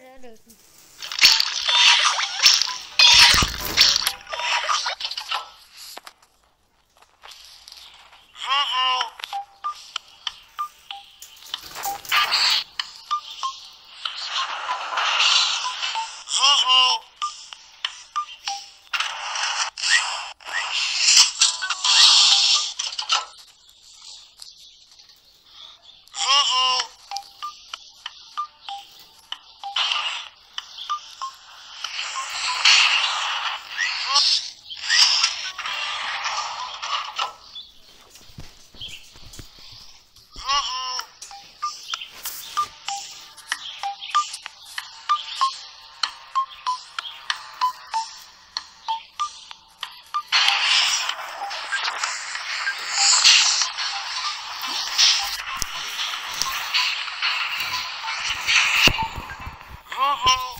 Tschüss. Hey.